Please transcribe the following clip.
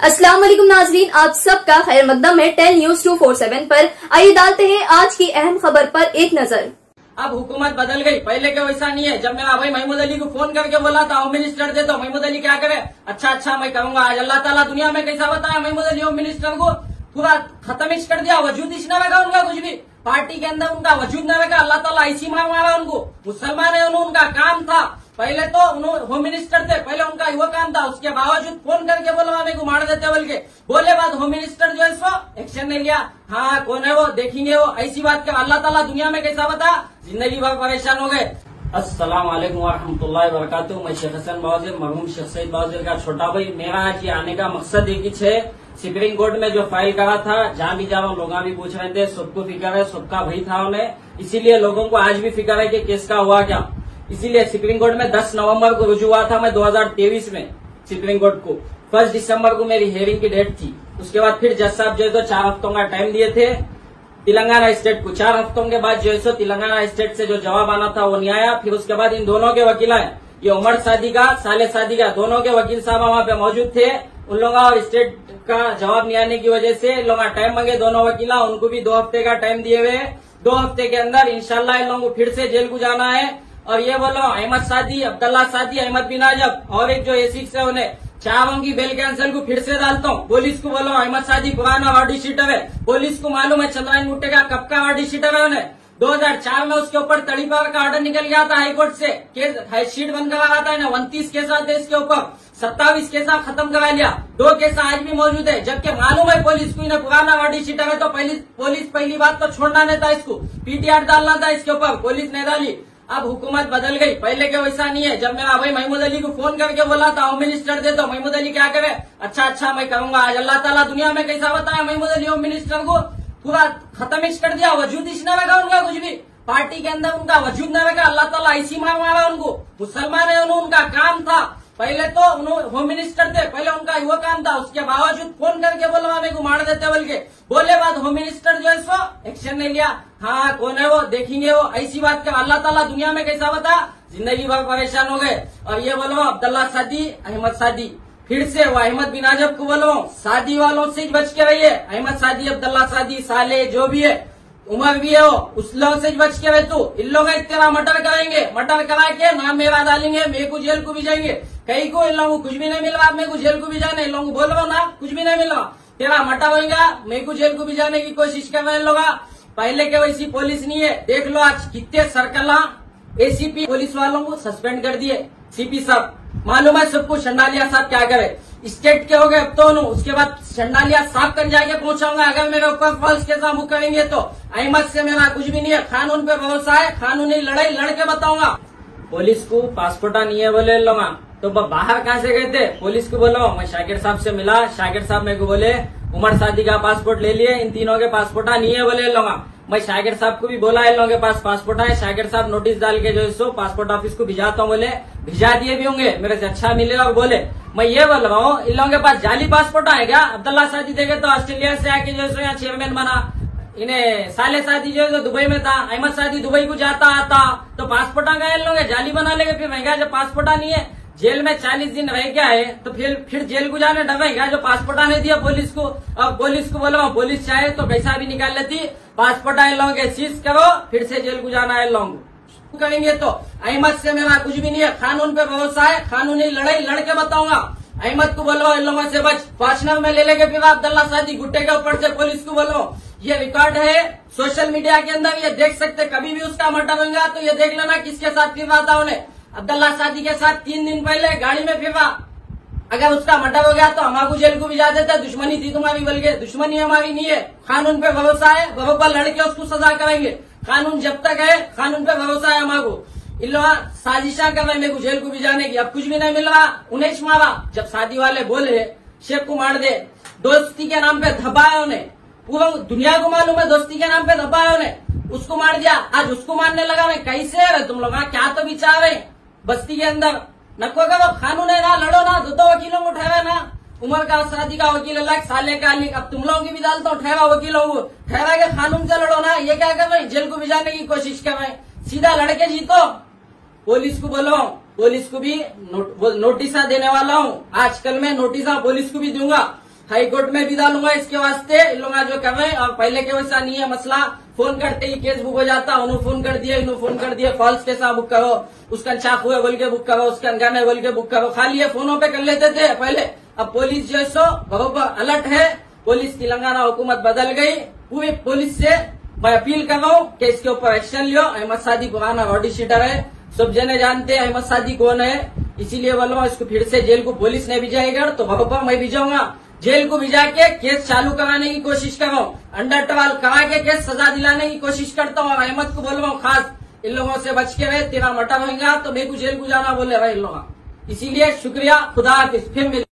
अस्सलाम वालेकुम नाजरीन, आप सबका खैर मकदम है ten news two four seven पर। आइए डालते हैं आज की अहम खबर पर एक नज़र। अब हुकूमत बदल गई, पहले के वैसा नहीं है। जब मैं भाई महमूद अली को फ़ोन करके बोला था होम मिनिस्टर दे तो महमूद अली क्या करे? अच्छा अच्छा मैं करूँगा आज अल्लाह ताला दुनिया में कैसा बताया महमूद अली होम मिनिस्टर को? पूरा खत्म ही कर दिया, वजूद ही न रहेगा उनका कुछ भी। पार्टी के अंदर उनका वजूद न रहेगा अल्लाह ताला ऐसी मार मारा उनको। मुसलमान है उनका काम था। पहले तो उन्होंने होम मिनिस्टर थे उनका वो काम था उसके बावजूद फ़ोन करके बोला को मार देते बोल के बोले बाद होम मिनिस्टर जो है सो एक्शन नहीं लिया। हाँ कौन है वो? देखेंगे वो। ऐसी बात कर अल्लाह ताला दुनिया में कैसा बता? ज़िंदगी भर परेशान हो गए। अस्सलाम वालेकुम वरहमतुल्लाहि वबरकातुहू। मैं शेख हसन बावजिर, मरहूम शेख सईद बावजिर का छोटा भाई। मेरा आज आने का मकसद एक ही है सुप्रीम कोर्ट में जो फ़ाइल करा था, जहाँ भी जा रहा हूँ लोग भी पूछ रहे थे, सबको फ़िक्र है, सबका भाई था उन्हें। इसीलिए लोगों को आज भी फ़िक्र है कि केस का हुआ क्या। इसीलिए सुप्रीम कोर्ट में 10 नवंबर को रुजू हुआ था मैं 2023 में सुप्रीम कोर्ट को। फ़र्स्ट दिसंबर को मेरी हेयरिंग की डेट थी। उसके बाद फिर जज साहब जो है तो चार हफ्तों का टाइम दिए थे। तेलंगाना स्टेट को चार हफ्तों के बाद जो है सो तेलंगाना स्टेट से जो जवाब आना था वो नहीं आया। फिर उसके बाद इन दोनों के वकील आए। ये उमर सादी का साले शादी का दोनों के वकील साहब वहाँ पे मौजूद थे। उन लोगों और स्टेट का जवाब नहीं आने की वजह से लोग टाइम मांगे दोनों वकीला। उनको भी दो हफ़्ते का टाइम दिए हुए दो हफ़्ते के अंदर इंशाल्लाह इन लोगों को फिर से जेल को जाना है। और ये बोलो, अहमद सादी, अब्दुल्ला सादी, अहमद बिन आजब और एक जो ए सिक्स है उन्हें की बेल कैंसिल को फिर से डालता हूँ। पुलिस को बोलो, अहमद सादी, पुराना वार्डी शीटर है। पुलिस को मालूम है चंद्रायन मुट्टे का कब का वार्डी शीटर है उन्हें? 2004 में उसके ऊपर तड़ीपार का ऑर्डर निकल गया था हाईकोर्ट से। केस शीट बंद करा रहा था ना उनतीस केस आते इसके ऊपर। सत्तावीस केस खत्म करा लिया। दो केस आज भी मौजूद है, जबकि मालूम है पुलिस को इन्हें पुराना वार्डी शीटर है तो पुलिस पहली बात तो छोड़ना नहीं था इसको। पीटीआर डालना था इसके ऊपर। पुलिस ने डाली। अब हुकूमत बदल गई। पहले के वैसा नहीं है। जब मैं भाई, महमूद अली को फ़ोन करके बोला था होम मिनिस्टर दे दो, महमूद अली क्या करे अच्छा अच्छा मैं कहूँगा, आज अल्लाह ताला दुनिया में कैसा बताया महमूद अली होम मिनिस्टर को? पूरा खत्म ही कर दिया वजूद इस न रखा उनका कुछ भी। पार्टी के अंदर उनका वजूद न रखा अल्लाह तला ऐसी मांगा उनको। मुसलमान है उनका काम था। पहले तो उन्होंने होम मिनिस्टर थे, पहले उनका वो काम था, उसके बावजूद फ़ोन करके बोला हमें को मार देते बोल के। बोले बाद होम मिनिस्टर जो है सो एक्शन नहीं लिया। हाँ कौन है वो? देखेंगे वो। ऐसी बात कर अल्लाह ताला दुनिया में कैसा बता? ज़िंदगी भर परेशान हो गए। और ये बोलो, अब्दुल्ला सादी, अहमद सादी। फिर से वो अहमद बिन आजब को बोलो शादी वालों से बच के रहिए। अहमद सादी, अब्दुल्ला सादी, साले, जो भी है। उमर भी है वो। उस लोग से बच के तू। इन लोग तेरा मटर कराएँगे मटर करा के नाम मेरा डालेंगे। मेरे को जेल को भी जाएँगे। कहीं को इन लोगों को कुछ भी नहीं मिला। मेरे को जेल को भी जाने। इन लोगों को बोलो ना, कुछ भी नहीं मिला। तेरा मटा होगा मेरे को जेल को भी जाने की कोशिश कर रहे हैं लोग। पहले के वैसी पुलिस नहीं है। देख लो आज कितने सर्कल एसीपी पुलिस वालों को सस्पेंड कर दिए। सीपी साहब, मालूम है सबको शंडालिया साहब क्या करे? स्टेट के हो गए, अब तो उसके बाद शंडालिया साफ़ कर जाके पहुंचाऊँगा। अगर मेरे ऊपर फॉल्स के सामू करेंगे तो। अहमद से मेरा कुछ भी नहीं है। कानून पे भरोसा है। कानूनी लड़ाई लड़के बताऊँगा। पुलिस को पासपोर्टा नहीं है बोले लोग। तो बाहर कहाँ से गए थे? पुलिस को बोलो। मैं शाकिर साहब से मिला। शाकिर साहब मेरे को बोले, उमर शादी का पासपोर्ट ले लिए। इन तीनों के पासपोर्टा नहीं है बोले लोग। मैं शाकिर साहब को भी बोला इन लोगों के पास पासपोर्ट है शाकिर साहब नोटिस डाल के जो है सो पासपोर्ट ऑफ़िस को भिजाता हूँ बोले। भिजा दिए भी होंगे। मेरे से अच्छा मिले और बोले। मैं ये बोल रहा हूँ, इन लोगों के पास जाली पासपोर्ट क्या? अब्दुल्ला शादी देखे तो ऑस्ट्रेलिया से आके जो है यहाँ चेयरमैन बना। इन्हें साले शादी जो है दुबई में था, अहमद शादी दुबई को जाता आता। तो पासपोर्ट आ गए इन लोग जाली बना लेंगे, फिर महँगा जब पासपोर्टा नहीं है। जेल में चालीस दिन रह गया है तो फिर फिर जेल को जाने डरेगा जो पासपोर्ट आने दिया पुलिस को। अब पुलिस को बोला पुलिस चाहे तो पैसा भी निकाल लेती, पासपोर्ट आए के सीज करो, फिर से जेल को जाना है लोग। करेंगे तो अहमद से मेरा कुछ भी नहीं है, कानून पे भरोसा है, कानूनी लड़ाई लड़के बताऊँगा। अहमद को बोलो इन लोगों से बच फाशनर में ले लेके फिर अब्दुल्ला शादी गुट्टे के ऊपर से पुलिस को बोलो। ये रिकॉर्ड है सोशल मीडिया के अंदर ये देख सकते, कभी भी उसका मर्डर होगा तो ये देख लेना किसके साथ फिर था उन्हें। अब्दुल्ला शादी के साथ तीन दिन पहले गाड़ी में फिफा। अगर उसका मर्डर हो गया तो हमारे जेल को भी जा देता, दुश्मनी थी तुम्हारी बोल के दुश्मनी हमारी नहीं है। कानून पे भरोसा है बरोबर लड़के उसको सजा करेंगे कानून जब तक है, कानून पे भरोसा है हमारे इन लोग साजिशा कर रहे मेरे को जेल को भी जाने की? अब कुछ भी नहीं मिल रहा। उन्हें मारा जब शादी वाले बोले, शेख को मार दे। दोस्ती के नाम पे धपाया उन्हें। पूरा दुनिया को मालूम है दोस्ती के नाम पे धपाया उन्हें। उसको मार दिया। आज उसको मारने लगा मैं। कैसे? तुम लोग क्या तो विचार है? बस्ती के अंदर। नको का वो कानून है ना लड़ो ना दो दो वकीलों को ठहरा ना। उम्र का, शादी का वकील अलग, साले का अलग। अब तुम लोगों की भी डालता हूँ ठहरा वकीलों को। ठहरा के कानून से लड़ो ना। ये क्या कर रहे जेल को भिजाने की कोशिश कर रहे सीधा लड़के जीतो। पुलिस को बोलो, पुलिस को भी नोटिसा देने वाला हूँ। आजकल मैं नोटिसा पुलिस को भी दूँगा। हाईकोर्ट में भी डालूँगा इसके वास्ते। लोग जो कर रहे हैं। और पहले के वैसा नहीं है मसला। फ़ोन करते ही केस बुक हो जाता उन्होंने फ़ोन कर दिया, इन्होंने फ़ोन कर दिया फॉल्स केसा बुक करो, उसका चाकू है बोल के बुक करो, उसका गन है बोल के बुक करो, खाली ये फोनों पे कर लेते थे पहले। अब पुलिस जो है सो बरोबर अलर्ट है पुलिस तेलंगाना हुकूमत बदल गई, पूरी पुलिस से मैं अपील कर रहा हूँ कि इसके ऊपर एक्शन लियो, अहमद सादी पुराना रॉडी शीटर है, सब जने जानते हैं अहमद सादी कौन है, इसीलिए बोल बोलो इसको फिर से जेल को पुलिस ने भेजाएगा तो बरोबर मैं भेजाऊँगा जेल को भिजा के केस चालू कराने की कोशिश कर रहा हूँ। अंडर ट्रवाल करा के केस सजा दिलाने की कोशिश करता हूँ। और अहमद को बोल रहा हूँ, खास, इन लोगों से बच के रहे, तेरा मटर होगा तो मेरे को जेल को जाना बोले रहे इन लोग। इसीलिए शुक्रिया, खुदा हाफिज, फिर मिल